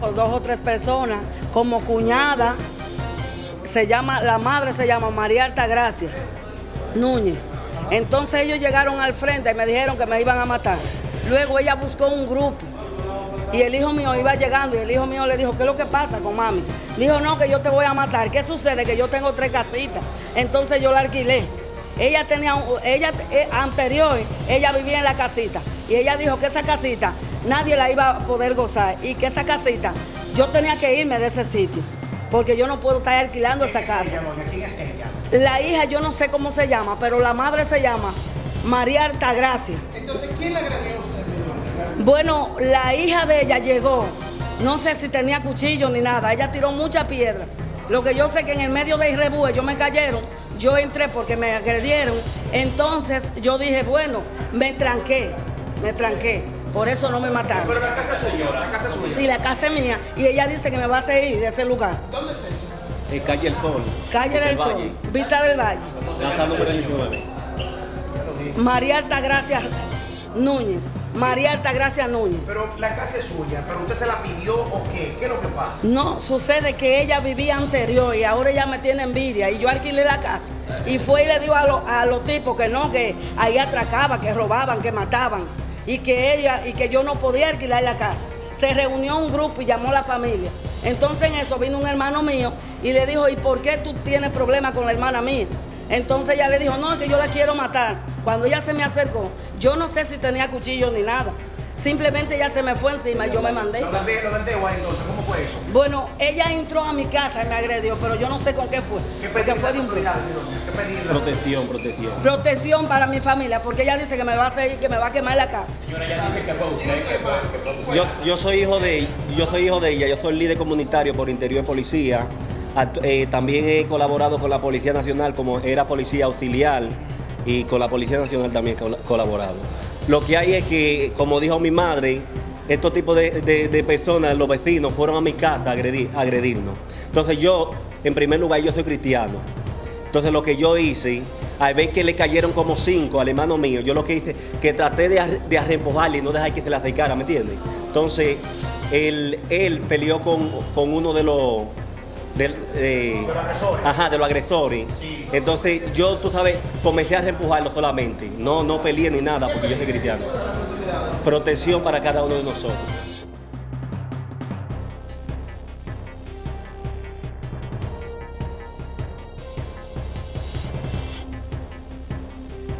o dos o tres personas, como cuñada, se llama, la madre se llama María Altagracia Núñez. Entonces ellos llegaron al frente y me dijeron que me iban a matar. Luego ella buscó un grupo y el hijo mío iba llegando y el hijo mío le dijo, ¿qué es lo que pasa con mami? Dijo, no, que yo te voy a matar. ¿Qué sucede? Que yo tengo tres casitas. Entonces yo la alquilé. Ella tenía, ella eh, anterior, ella vivía en la casita y ella dijo que esa casita nadie la iba a poder gozar y que esa casita yo tenía que irme de ese sitio porque yo no puedo estar alquilando esa casa. ¿Quién es ella? La hija yo no sé cómo se llama, pero la madre se llama María Altagracia. Entonces, ¿quién le agredió a usted? Bueno, la hija de ella llegó, no sé si tenía cuchillo ni nada, ella tiró mucha piedra. Lo que yo sé que en el medio del rebú ellos me cayeron, yo entré porque me agredieron, entonces yo dije, bueno, me tranqué, me tranqué, por eso no me mataron. Pero la casa es suya, la casa es suya. Sí, la casa es mía y ella dice que me va a seguir de ese lugar. ¿Dónde es eso? En calle El Sol. Calle del Sol, Valle. Vista del Valle. Casa número 19. María Altagracia Núñez, María Altagracia Núñez. Pero la casa es suya, pero usted se la pidió o qué? ¿Qué es lo que pasa? No, sucede que ella vivía anterior y ahora ella me tiene envidia y yo alquilé la casa. Y fue y le dijo a, lo- a los tipos que no, que ahí atracaban, que robaban, que mataban y que ella y que yo no podía alquilar la casa. Se reunió un grupo y llamó a la familia. Entonces en eso vino un hermano mío y le dijo, ¿y por qué tú tienes problemas con la hermana mía? Entonces ella le dijo, no, es que yo la quiero matar. Cuando ella se me acercó, yo no sé si tenía cuchillo ni nada. Simplemente ella se me fue encima y yo me mandé. Lo de- lo dedo ahí, entonces, ¿cómo fue eso? Bueno, ella entró a mi casa y me agredió, pero yo no sé con qué fue. ¿Qué Porque fue de Protección, protección. protección para mi familia, porque ella dice que me va a seguir, que me va a quemar la casa. Yo, yo soy hijo de yo soy hijo de ella, yo soy líder comunitario por interior de policía. Eh, también he colaborado con la Policía Nacional como era policía auxiliar y con la Policía Nacional también he col- colaborado. Lo que hay es que, como dijo mi madre, estos tipos de, de- personas, los vecinos, fueron a mi casa a agredir, a agredirnos. Entonces yo, en primer lugar, yo soy cristiano. Entonces lo que yo hice, al ver que le cayeron como cinco al hermano mío, yo lo que hice, que traté de, de arrempujarle y no dejar que se le acercara, ¿me entiendes? Entonces, él, él peleó con, con uno de los... eh, De los agresores. Ajá, de los. Entonces yo, tú sabes, comencé a reempujarlo solamente. No, no peleé ni nada porque yo soy cristiano. Protección para cada uno de nosotros.